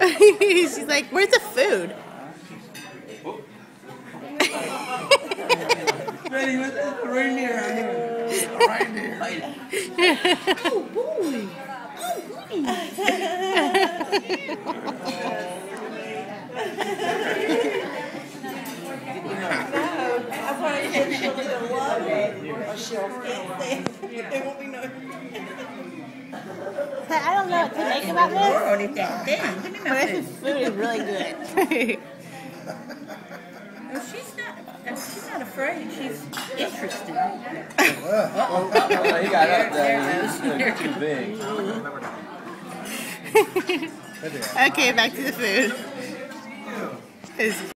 She's like, where's the food? Ready with oh, boy. Why I said she'll either love it won't be no. I don't know what to make about this, Or only that thing. Give me but my this food. food is really good. No, she's not. uh, She's not afraid. She's interested. Oh, he got up there. He's too big. okay, back to the food. It's